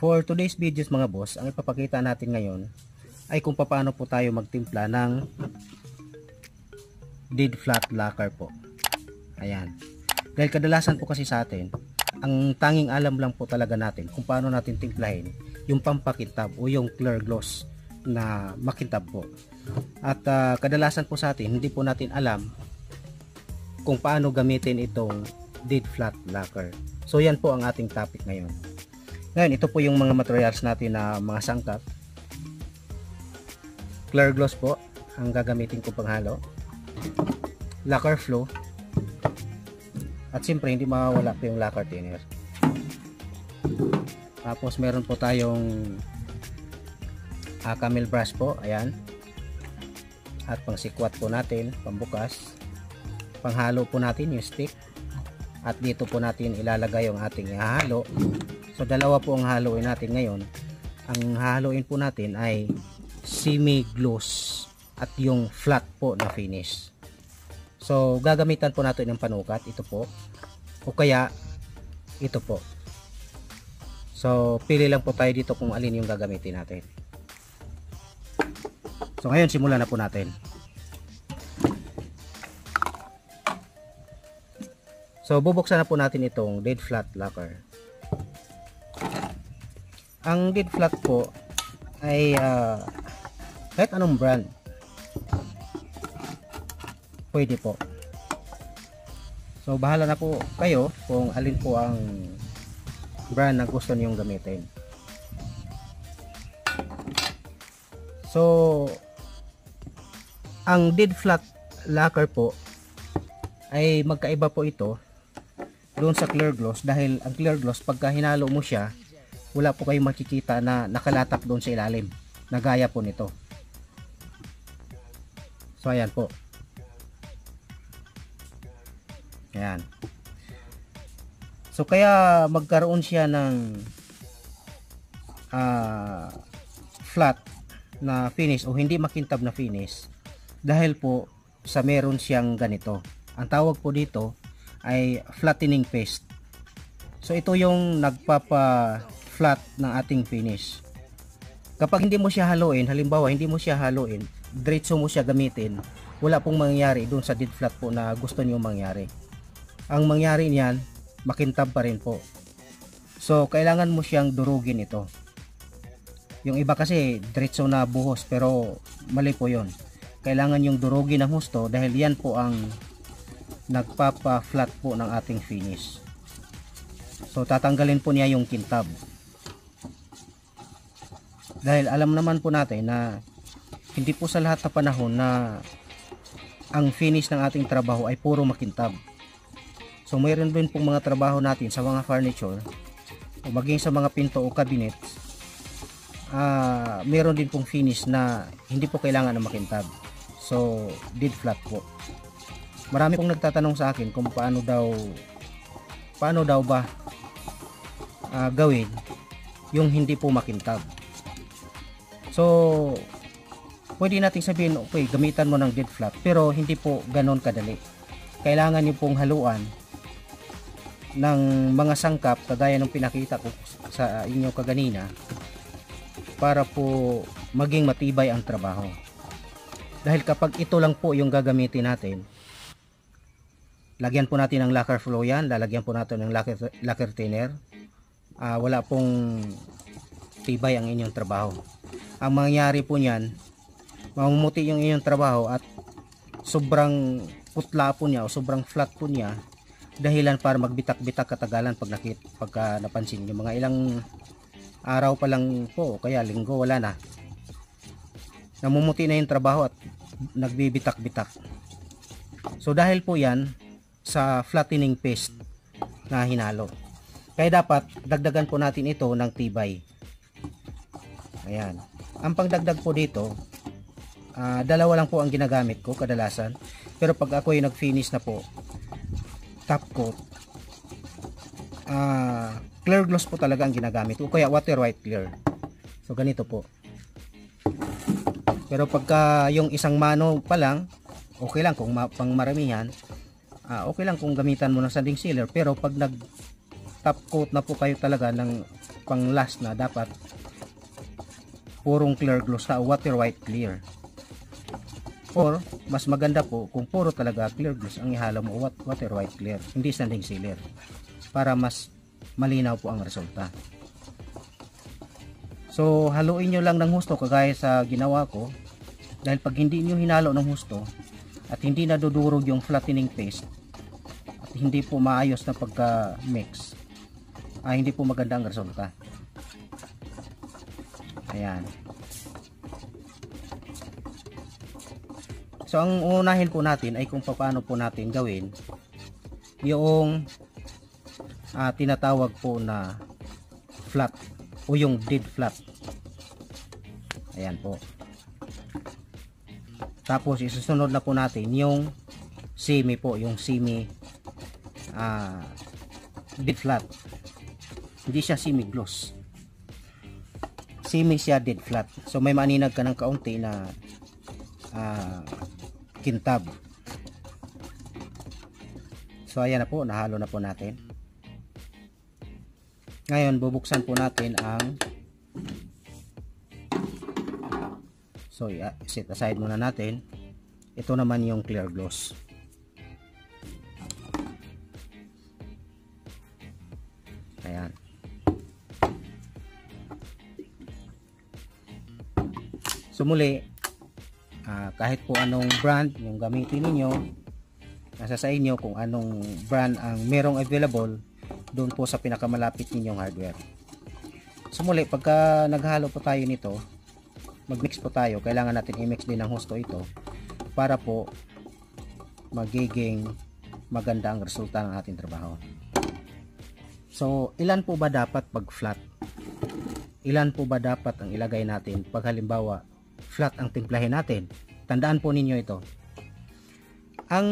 For today's videos mga boss, ang ipapakita natin ngayon ay kung paano po tayo magtimpla ng dead flat lacquer po. Ayan. Dahil kadalasan po kasi sa atin, ang tanging alam lang po talaga natin kung paano natin timplahin yung pampakintab o yung clear gloss na makintab po. At uh, kadalasan po sa atin, hindi po natin alam kung paano gamitin itong dead flat lacquer. So yan po ang ating topic ngayon. Ngayon, ito po yung mga materials natin na mga sangkap. Clear gloss po ang gagamitin ko panghalo. Lacquer flow. At siyempre, hindi mawawala po yung lacquer thinner. Tapos meron po tayong uh, camel brush po. Ayan. At pang sikwat po natin, pambukas. Panghalo po natin yung stick. At dito po natin ilalagay yung ating ihalo So dalawa po ang haluin natin ngayon. Ang haluin po natin ay semi-gloss at yung flat po na finish. So gagamitan po natin ng panukat ito po o kaya ito po. So pili lang po tayo dito kung alin yung gagamitin natin. So ngayon simulan na po natin. So bubuksan na po natin itong dead flat lacquer. Ang dead flat po ay uh, kahit anong brand pwede po. So bahala na po kayo kung alin po ang brand na gusto niyong gamitin. So ang dead flat lacquer po ay magkaiba po ito doon sa clear gloss dahil ang clear gloss pagka hinalo mo siya wala po kayong makikita na nakalatak doon sa ilalim. Na gaya po nito. So ayan po. Ayan. So kaya magkaroon siya ng uh, flat na finish o hindi makintab na finish dahil po sa meron siyang ganito. Ang tawag po dito ay flattening paste. So ito yung nagpapa flat ng ating finish. Kapag hindi mo siya haluin, halimbawa hindi mo siya haluin, diretso mo siya gamitin, wala pong mangyayari doon sa dead flat po na gusto niyo mangyari. Ang mangyari niyan, makintab pa rin po. So, kailangan mo siyang durugin ito. Yung iba kasi diretso na buhos pero mali po 'yon. Kailangan yung durugin ng husto dahil yan po ang nagpapa-flat po ng ating finish. So tatanggalin po niya yung kintab dahil alam naman po natin na hindi po sa lahat ng panahon na ang finish ng ating trabaho ay puro makintab. So mayroon din pong mga trabaho natin sa mga furniture o maging sa mga pinto o cabinet uh, meron din pong finish na hindi po kailangan na makintab. So dead flat po. Marami pong nagtatanong sa akin kung paano daw paano daw ba uh, gawin yung hindi po makintab So, pwede nating sabihin, okay, gamitan mo ng dead flat. Pero hindi po ganon kadali. Kailangan nyo pong haluan ng mga sangkap kagaya ng pinakita ko sa inyo kaganina para po maging matibay ang trabaho. Dahil kapag ito lang po yung gagamitin natin, lagyan po natin ng lacquer flow yan, lalagyan po natin ng lacquer, lacquer thinner, uh, wala pong tibay ang inyong trabaho. Ang mangyari po niyan mamumuti yung inyong trabaho at sobrang putla po niya o sobrang flat po niya dahilan para magbitak-bitak katagalan pag nakit pagka napansin yung mga ilang araw pa lang po kaya linggo wala na. Namumuti na yung trabaho at nagbibitak-bitak. So dahil po yan sa flattening paste na hinalo. Kaya dapat dagdagan po natin ito ng tibay ayan. Ang pagdagdag po dito uh, dalawa lang po ang ginagamit ko kadalasan. Pero pag ako ay nag finish na po top coat uh, clear gloss po talaga ang ginagamit ko. Kaya water white clear. So ganito po. Pero pagka yung isang mano pa lang okay lang kung ma pang maramihan uh, okay lang kung gamitan mo ng sanding sealer. Pero pag nag top coat na po kayo talaga ng pang last na dapat purong clear gloss na water white clear. Or mas maganda po kung puro talaga clear gloss ang ihalo mo water white clear hindi standing sealer. Para mas malinaw po ang resulta. So haluin nyo lang ng husto kagaya sa ginawa ko. Dahil pag hindi nyo hinalo ng husto at hindi nadudurog yung flattening paste at hindi po maayos na pagka mix ay hindi po maganda ang resulta ayan. So ang unahin po natin ay kung paano po natin gawin yung uh, tinatawag po na flat o yung dead flat. Ayan po. Tapos isusunod na po natin yung semi po yung semi uh, dead flat. Hindi siya semi gloss semi siya flat. So may maninag ka ng kaunti na uh, kintab. So ayan na po nahalo na po natin. Ngayon bubuksan po natin ang so set aside muna natin. Ito naman yung clear gloss muli, uh, kahit po anong brand yung gamitin ninyo, nasa sa inyo kung anong brand ang merong available doon po sa pinakamalapit ninyong hardware. So muli, pagka naghalo po tayo nito, magmix po tayo, kailangan natin i-mix din ng husto ito para po magiging maganda ang resulta ng ating trabaho. So, ilan po ba dapat pag flat? Ilan po ba dapat ang ilagay natin pag halimbawa flat ang timplahin natin. Tandaan po ninyo ito. Ang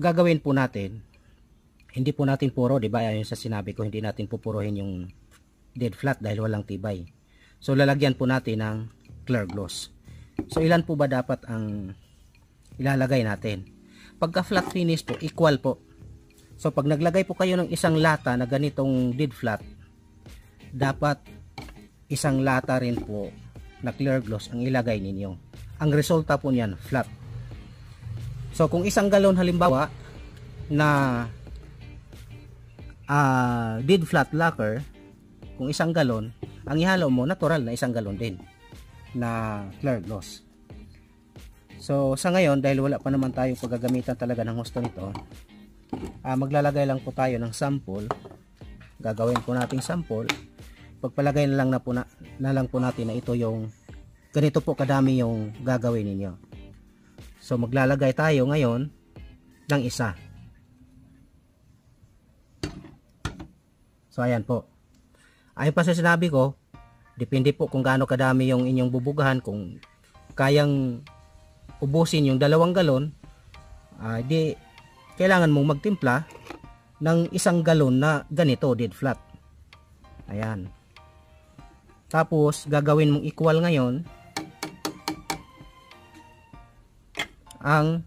gagawin po natin, hindi po natin puro, di ba? Ayon sa sinabi ko, hindi natin pupuruhin yung dead flat dahil walang tibay. So lalagyan po natin ng clear gloss. So ilan po ba dapat ang ilalagay natin? Pagka flat finish po, equal po. So pag naglagay po kayo ng isang lata na ganitong dead flat, dapat isang lata rin po na clear gloss ang ilagay ninyo. Ang resulta po niyan, flat. So kung isang galon halimbawa na uh, dead flat lacquer, kung isang galon, ang ihalo mo natural na isang galon din na clear gloss. So sa ngayon dahil wala pa naman tayo paggagamitan talaga ng husto nito, uh, maglalagay lang po tayo ng sample. Gagawin po nating sample pagpalagay na lang na po na, na lang po natin na ito yung ganito po kadami yung gagawin ninyo. So maglalagay tayo ngayon ng isa. So ayan po. Ayon pa sa sinabi ko depende po kung gaano kadami yung inyong bubugahan kung kayang ubusin yung dalawang galon uh, di kailangan mong magtimpla ng isang galon na ganito dead flat. Ayan tapos, gagawin mong equal ngayon ang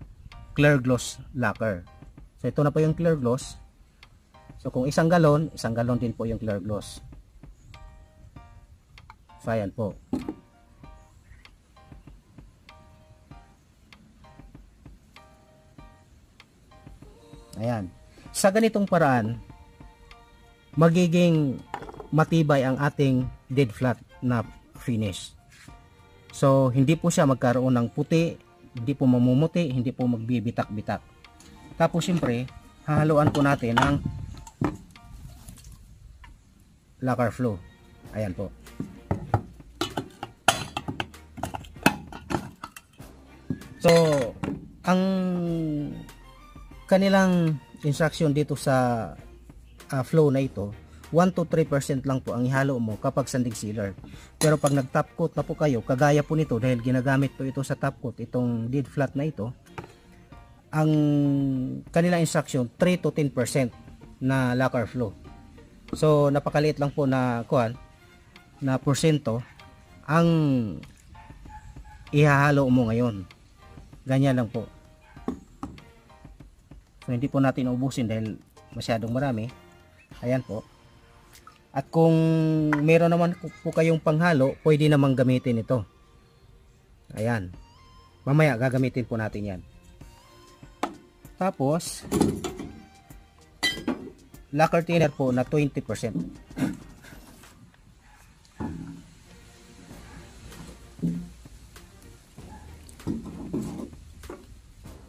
clear gloss lacquer. So, ito na po yung clear gloss. So, kung isang galon, isang galon din po yung clear gloss. So, ayan po. Ayan. Sa ganitong paraan, magiging matibay ang ating dead flat na finish. So, hindi po siya magkaroon ng puti, hindi po mamumuti, hindi po magbibitak-bitak. Tapos, siyempre, hahaluan po natin ang lacquer flow. Ayan po. So, ang kanilang instruction dito sa uh, flow na ito 1 to 3% lang po ang ihalo mo kapag sanding sealer. Pero pag nag top coat na po kayo, kagaya po nito dahil ginagamit po ito sa top coat, itong dead flat na ito, ang kanilang instruction 3 to 10% na lacquer flow. So napakaliit lang po na kuan na porsyento ang ihahalo mo ngayon. Ganyan lang po. So hindi po natin ubusin dahil masyadong marami. Ayan po. At kung meron naman po kayong panghalo, pwede namang gamitin ito. Ayan. Mamaya gagamitin po natin yan. Tapos, lacquer thinner po na 20%.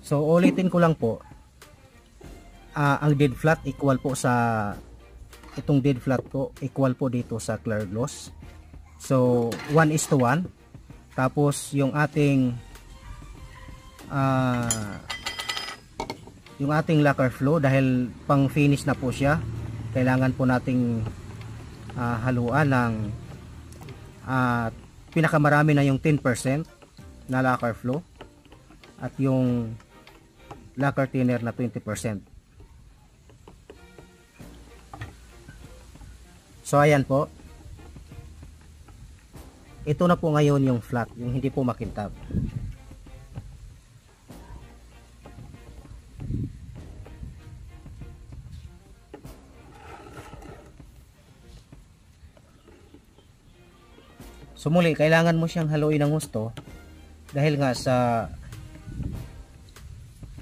So ulitin ko lang po uh, ang dead flat equal po sa itong dead flat ko equal po dito sa clear gloss. So 1 is to 1 tapos yung ating uh, yung ating lacquer flow dahil pang finish na po siya kailangan po nating uh, haluan ng uh, pinakamarami na yung 10% na lacquer flow at yung lacquer thinner na 20%. So ayan po. Ito na po ngayon yung flat, yung hindi po makintab. So kailangan mo siyang haluin ng gusto dahil nga sa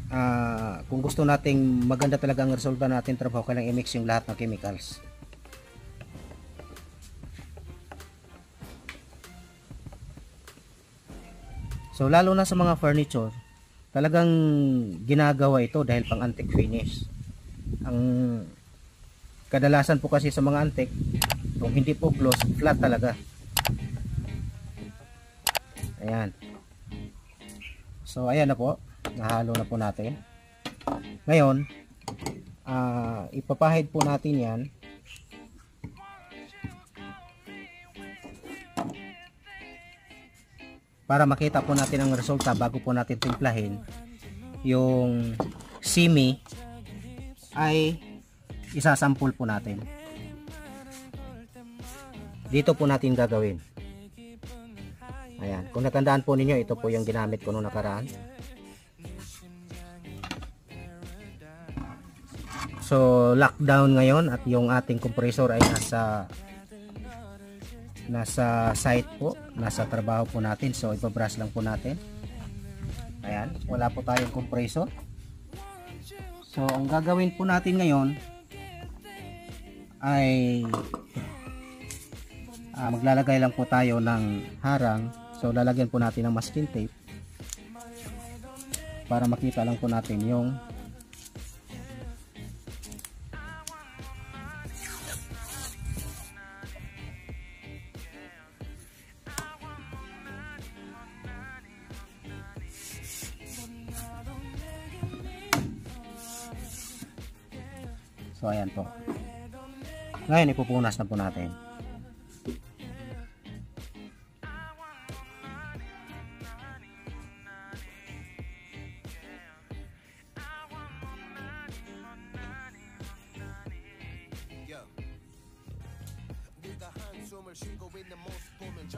uh, kung gusto nating maganda talaga ang resulta natin trabaho kailangan i-mix yung lahat ng chemicals so lalo na sa mga furniture talagang ginagawa ito dahil pang antique finish. Ang kadalasan po kasi sa mga antique kung hindi po gloss flat talaga. Ayan. So ayan na po. Nahalo na po natin. Ngayon uh, ipapahid po natin yan para makita po natin ang resulta bago po natin timplahin yung simi ay isasampul po natin. Dito po natin gagawin. Ayan. Kung natandaan po ninyo ito po yung ginamit ko nung nakaraan. So lockdown ngayon at yung ating compressor ay nasa nasa site po, nasa trabaho po natin. So ibabrush lang po natin. Ayan, wala po tayong compressor. So ang gagawin po natin ngayon ay uh, maglalagay lang po tayo ng harang. So lalagyan po natin ng masking tape para makita lang po natin yung So ayan po. Ngayon ipupunas na po natin.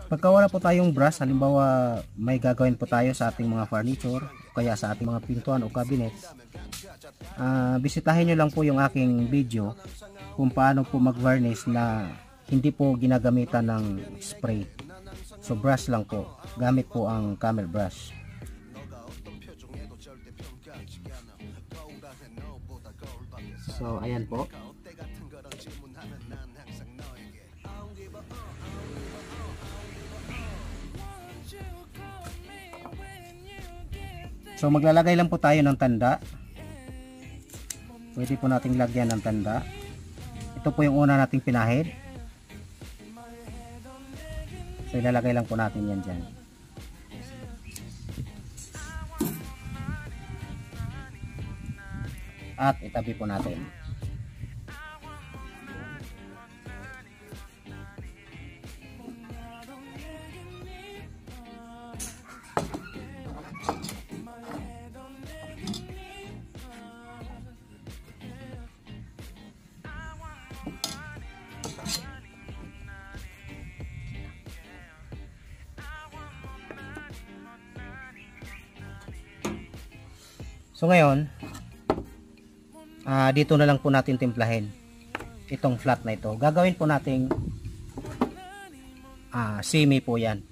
Pagka po tayong brush, halimbawa may gagawin po tayo sa ating mga furniture, kaya sa ating mga pintuan o cabinet, uh, bisitahin nyo lang po yung aking video kung paano po mag varnish na hindi po ginagamitan ng spray. So brush lang po. Gamit po ang camel brush. So ayan po. So maglalagay lang po tayo ng tanda pwede po nating lagyan ng tanda. Ito po yung una nating pinahid. So ilalagay lang po natin yan dyan. At itabi po natin So ngayon, uh, dito na lang po natin timplahin itong flat na ito. Gagawin po nating uh, semi po yan.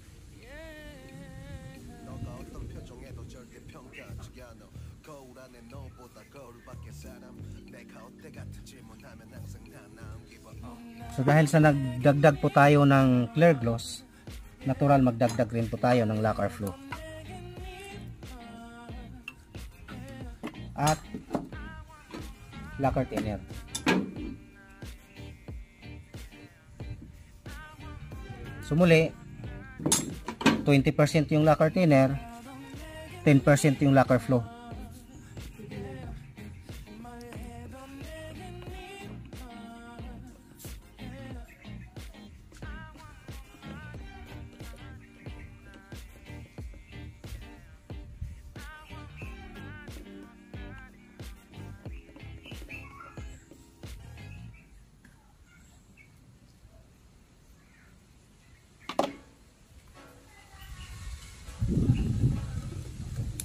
So dahil sa nagdagdag po tayo ng clear gloss, natural magdagdag rin po tayo ng lacquer flow. At lacquer thinner. So muli, 20% yung lacquer thinner, 10% yung lacquer flow.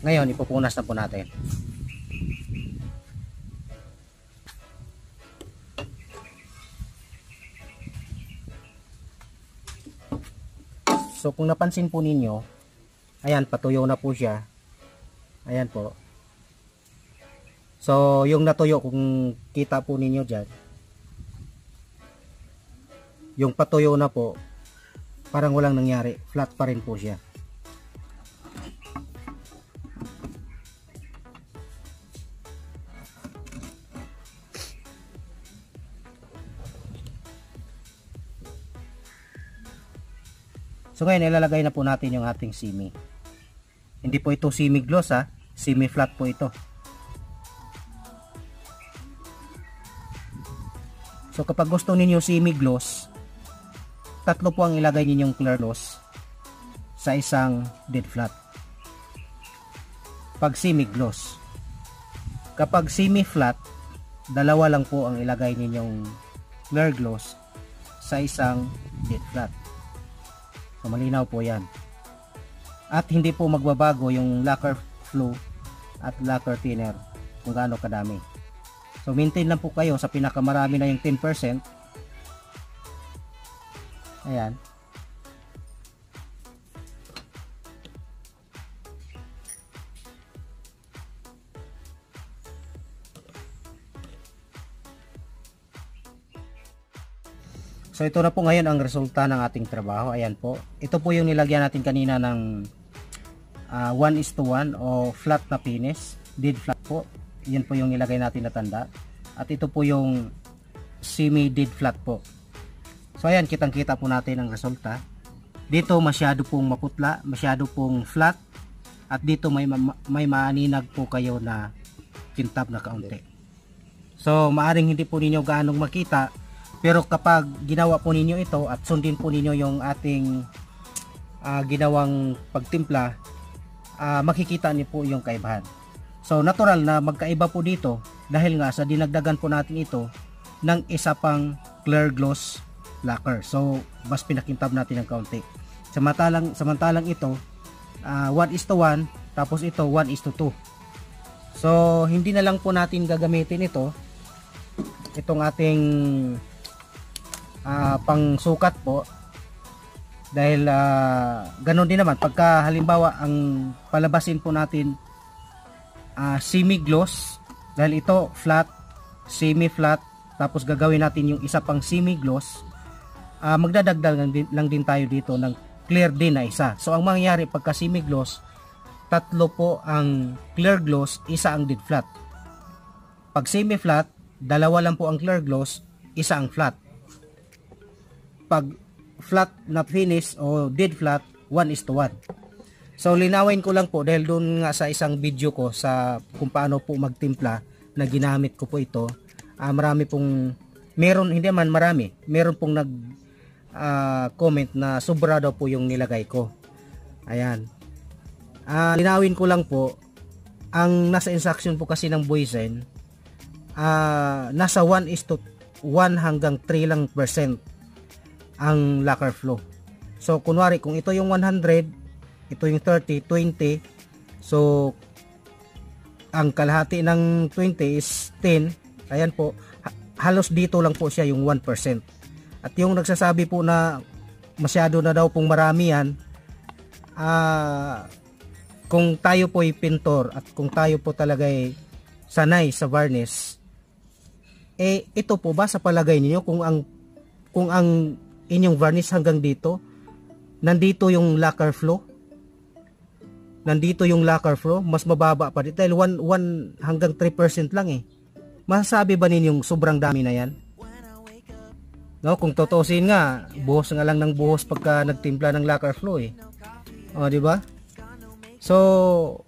Ngayon, ipupunas na po natin. So, kung napansin po ninyo, ayan, patuyo na po siya. Ayan po. So, yung natuyo, kung kita po ninyo dyan, yung patuyo na po, parang walang nangyari. Flat pa rin po siya. So ngayon ilalagay na po natin yung ating simi. Hindi po ito simi gloss ha, simi flat po ito. So kapag gusto ninyo simi gloss, tatlo po ang ilagay ninyong clear gloss sa isang dead flat. Pag semi gloss. Kapag semi flat, dalawa lang po ang ilagay ninyong clear gloss sa isang dead flat. So malinaw po yan. At hindi po magbabago yung lacquer flow at lacquer thinner kung gaano kadami. So maintain lang po kayo sa pinakamarami na yung 10%. Ayan. So ito na po ngayon ang resulta ng ating trabaho. Ayan po. Ito po yung nilagyan natin kanina ng uh, 1 is to 1 o flat na finish. Dead flat po. Yan po yung nilagay natin na tanda. At ito po yung semi dead flat po. So ayan, kitang kita po natin ang resulta. Dito masyado pong maputla, masyado pong flat. At dito may, may maaninag po kayo na kintab na kaunti. So maaring hindi po ninyo gaanong makita pero kapag ginawa po ninyo ito at sundin po ninyo yung ating uh, ginawang pagtimpla, uh, makikita niyo po yung kaibahan. So natural na magkaiba po dito dahil nga sa dinagdagan po natin ito ng isa pang clear gloss lacquer. So mas pinakintab natin ng kaunti. Samantalang, samantalang ito, uh, 1 is to 1, tapos ito 1 is to 2. So hindi na lang po natin gagamitin ito, itong ating uh, pang sukat po. Dahil uh, ganun din naman. Pagka halimbawa ang palabasin po natin uh, semi gloss dahil ito flat semi flat tapos gagawin natin yung isa pang semi gloss uh, magdadagdag lang din, lang din tayo dito ng clear din na isa. So ang mangyayari pagka semi gloss tatlo po ang clear gloss isa ang dead flat. Pag semi flat dalawa lang po ang clear gloss isa ang flat pag flat na finish o dead flat 1 is to 1 so linawin ko lang po dahil doon nga sa isang video ko sa kung paano po magtimpla na ginamit ko po ito. Uh, marami pong meron hindi man marami meron pong nag uh, comment na sobra daw po yung nilagay ko. Ayan. Uh, linawin ko lang po ang nasa instruction po kasi ng Boysen uh, nasa 1 is to 1 hanggang 3 lang percent ang lacquer flow. So kunwari kung ito yung 100, ito yung 30, 20. So ang kalahati ng 20 is 10. Ayan po. halos dito lang po siya yung 1%. At yung nagsasabi po na masyado na daw pong marami yan, ah, kung tayo po ay pintor at kung tayo po talaga ay sanay sa varnish, eh ito po ba sa palagay niyo kung ang kung ang inyong varnish hanggang dito, nandito yung lacquer flow, nandito yung lacquer flow, mas mababa pa dito dahil 1, 1 hanggang 3% lang eh. Masasabi ba ninyong sobrang dami na yan? No, kung tutusin nga, buhos nga lang ng buhos pagka nagtimpla ng lacquer flow eh. O, di ba? So,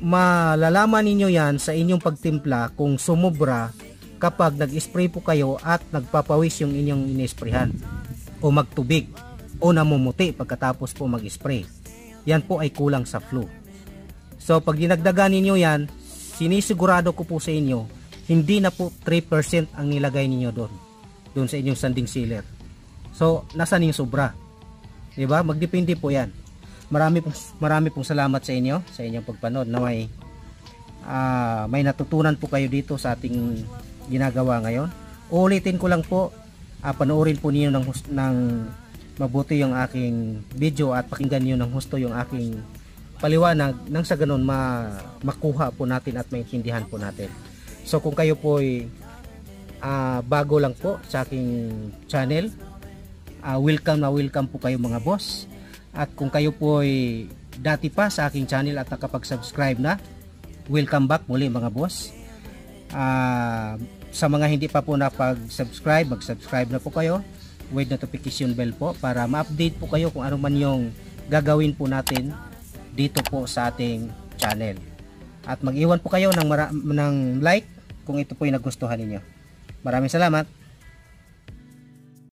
malalaman ninyo yan sa inyong pagtimpla kung sumubra kapag nag-spray po kayo at nagpapawis yung inyong inisprayhan o magtubig o namumuti pagkatapos po mag-spray. Yan po ay kulang sa flow. So, pag dinagdagan ninyo yan, sinisigurado ko po sa inyo, hindi na po 3% ang nilagay ninyo doon. Doon sa inyong sanding sealer. So, nasa yung sobra? 'Di ba? Magdepende po 'yan. Marami pong marami pong salamat sa inyo sa inyong pagpanood na may ah, may natutunan po kayo dito sa ating ginagawa ngayon. Ulitin ko lang po, ah, panoorin po niyo ng ng mabuti yung aking video at pakinggan niyo ng husto yung aking paliwanag nang sa ganun ma makuha po natin at maintindihan po natin. So kung kayo po ay ah, bago lang po sa aking channel, ah, welcome na welcome po kayo mga boss. At kung kayo po ay dati pa sa aking channel at nakapag-subscribe na, welcome back muli mga boss. Ah, sa mga hindi pa po napag-subscribe, mag-subscribe na po kayo with notification bell po para ma-update po kayo kung ano man yung gagawin po natin dito po sa ating channel. At mag-iwan po kayo ng, ng like kung ito po yung nagustuhan ninyo. Maraming salamat.